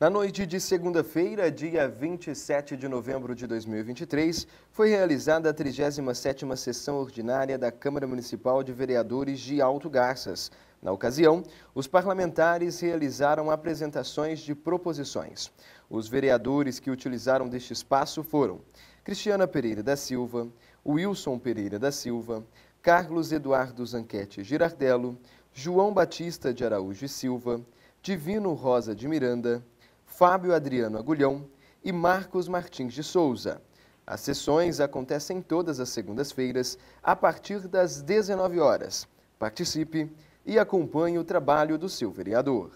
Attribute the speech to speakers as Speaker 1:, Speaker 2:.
Speaker 1: Na noite de segunda-feira, dia 27 de novembro de 2023, foi realizada a 37ª sessão ordinária da Câmara Municipal de Vereadores de Alto Garças. Na ocasião, os parlamentares realizaram apresentações de proposições. Os vereadores que utilizaram deste espaço foram Cristiana Pereira da Silva, Wilson Pereira da Silva, Carlos Eduardo Zanquete Girardello, João Batista de Araújo e Silva, Divino Rosa de Miranda, Fábio Adriano Agulhão e Marcos Martins de Souza. As sessões acontecem todas as segundas-feiras, a partir das 19 horas. Participe e acompanhe o trabalho do seu vereador.